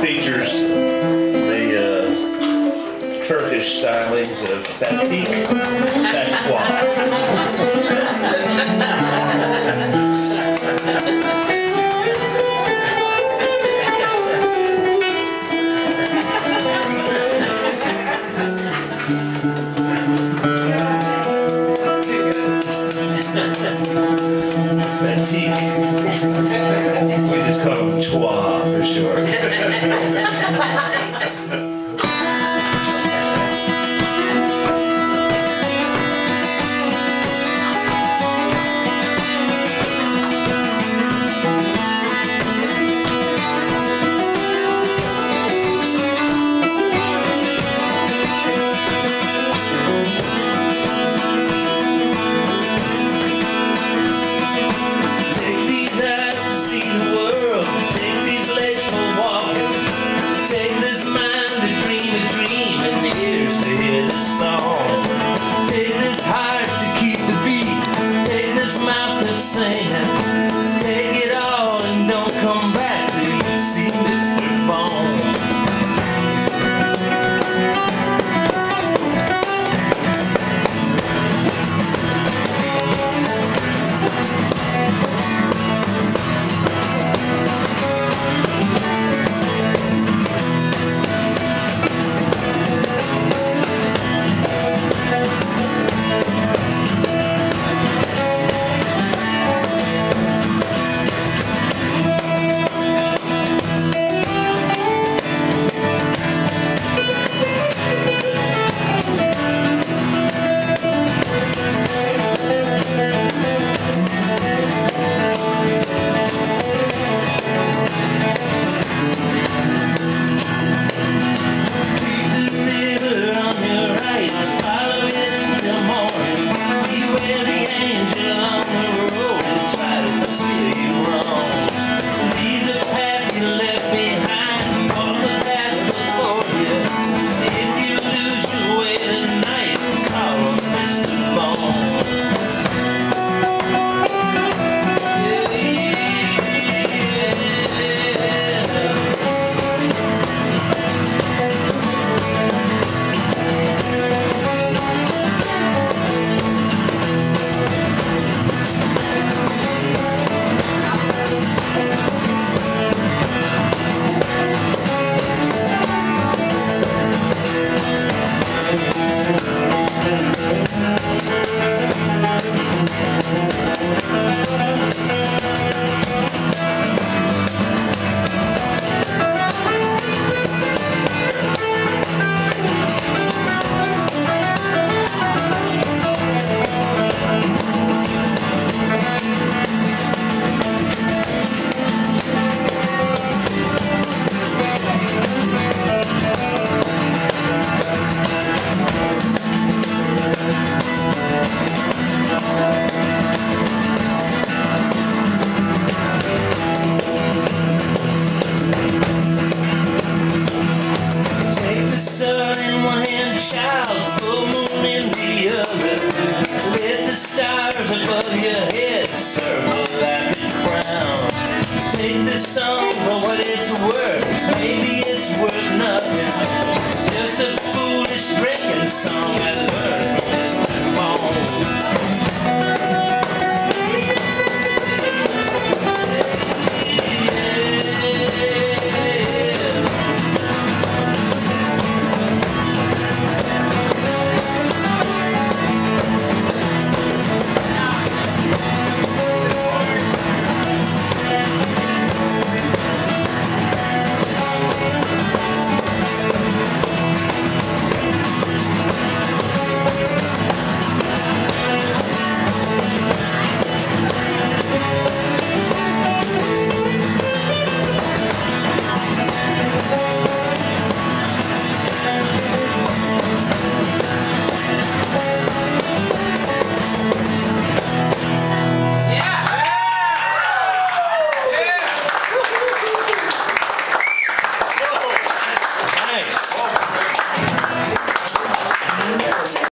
features the uh, Turkish stylings of fatik, fatwa. come trois for sure. come back. nothing